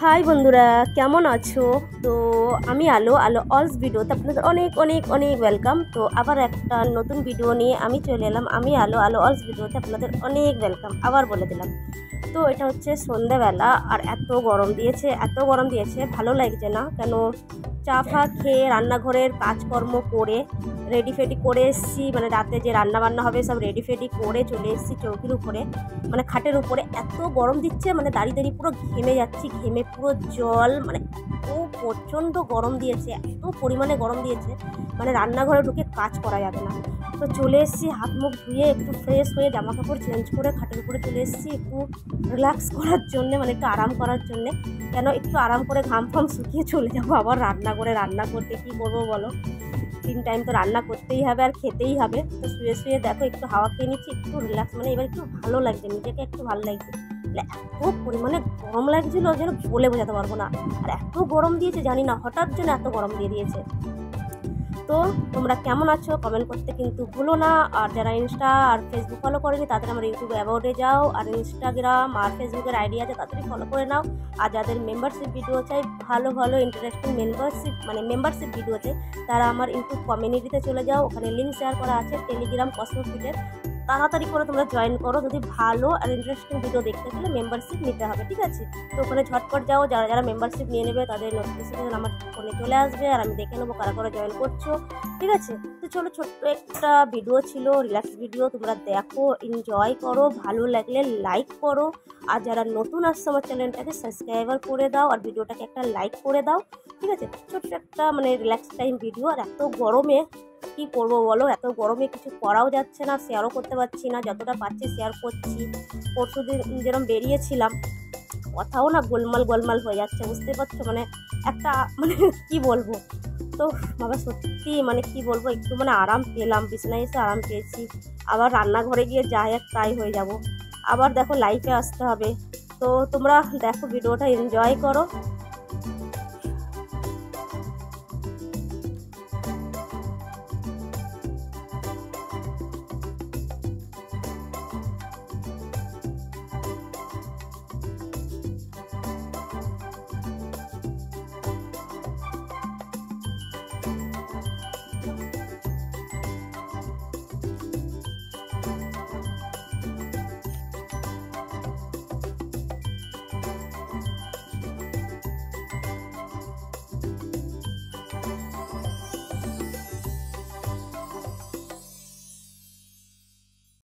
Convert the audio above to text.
High বন্ধুরা, কেমন আছো? তো আমি আলো আলো অলস ভিডিওতে আপনাদের অনেক অনেক অনেক ওয়েলকাম তো আবার একটা নতুন ভিডিও নিয়ে আমি চলে এলাম। আমি আলো আলো অলস ভিডিওতে আপনাদের অনেক ওয়েলকাম আবার বলে দিলাম। তো এটা হচ্ছে সন্ধ্যাবেলা আর এত গরম দিয়েছে, এত গরম দিয়েছে, ভালো লাগছে না। কেন চা ফা খেয়ে রান্নাঘরের কাজকর্ম করে রেডি ফেডি করে এসেছি। মানে রাতে যে রান্না বান্না হবে সব রেডি ফেডি করে চলে এসেছি চৌকির উপরে। মানে খাটের উপরে এত গরম দিচ্ছে মানে দাঁড়িয়ে দাঁড়িয়ে পুরো ঘেমে যাচ্ছি, ঘেমে পুরো জল মানে ও প্রচণ্ড গরম দিয়েছে, এত পরিমাণে গরম দিয়েছে মানে রান্নাঘরে ঢুকে কাজ করা যাবে না। তো চলে এসেছি, হাত মুখ ধুয়ে একটু ফ্রেশ হয়ে জামা কাপড় চেঞ্জ করে খাটের উপরে চলে এসেছি, একটু রিল্যাক্স করার জন্যে মানে একটু আরাম করার জন্যে। কেন একটু আরাম করে ঘাম ফাম শুকিয়ে চলে যাব আবার রান্না করে রান্না করতে, কি করব বলো? তিন টাইম তো রান্না করতেই হবে আর খেতেই হবে। তো শুয়ে শুয়ে দেখো একটু হাওয়া খেয়ে নিচ্ছি, একটু রিল্যাক্স মানে এবার একটু ভালো লাগছে, নিজেকে একটু ভালো লাগছে। মানে এত পরিমাণে গরম লাগছিল যেন বলে বোঝাতে পারব না। আর এত গরম দিয়েছে জানি না, হঠাৎ যেন এত গরম দিয়ে দিয়েছে। তো তোমরা কেমন আছো? কমেন্ট করতে কিন্তু ভুলো না। আর যারা ইনস্টা আর ফেসবুক ফলো করেনি, তাদের আমার ইউটিউব অ্যাবাউটে যাও। আর ইনস্টাগ্রাম আর ফেসবুকের আইডি আছে, তাদেরই ফলো করে নাও। আর যাদের মেম্বারশিপ ভিডিও চাই, ভালো ভালো ইন্টারেস্টিং মেম্বারশিপ মানে মেম্বারশিপ ভিডিও চাই, তারা আমার ইউটিউব কমিউনিটিতে চলে যাও। ওখানে লিঙ্ক শেয়ার করা আছে টেলিগ্রাম কসমোফিটের তাড়াতাড়ি করে তোমরা জয়েন করো। যদি ভালো আর ইন্টারেস্টিং ভিডিও দেখতে গেলে মেম্বারশিপ নিতে হবে, ঠিক আছে? তো ওখানে ঝটপট যাও, যারা যারা মেম্বারশিপ নিয়ে নেবে তাদের নোটিফিকেশন আমার ফোনে চলে আসবে আর আমি দেখে নেব কারা কারা জয়েন করছ, ঠিক আছে? তো চলো ছোট্ট একটা ভিডিও ছিল রিল্যাক্স ভিডিও তোমরা দেখো এনজয় করো, ভালো লাগলে লাইক করো। আর যারা নতুন আসছে আমার চ্যানেলটাকে সাবস্ক্রাইবার করে দাও আর ভিডিওটাকে একটা লাইক করে দাও, ঠিক আছে? ছোট্ট একটা মানে রিল্যাক্স টাইম ভিডিও আর এত গরমে কী করব বলো? এত গরমে কিছু করাও যাচ্ছে না শেয়ারও করতে পারছি না, যতটা পারছি শেয়ার করছি। পরশু দিন যেরকম বেরিয়েছিলাম, কথাও না গোলমাল গোলমাল হয়ে যাচ্ছে, বুঝতে পারছ? মানে একটা মানে কি বলব? তো বাবা সত্যি মানে কি বলব, একটু মানে আরাম পেলাম, বিছানায় এসে আরাম পেয়েছি। আবার রান্নাঘরে গিয়ে যাই এক তাই হয়ে যাব। আবার দেখো লাইফে আসতে হবে। তো তোমরা দেখো ভিডিওটা এনজয় করো।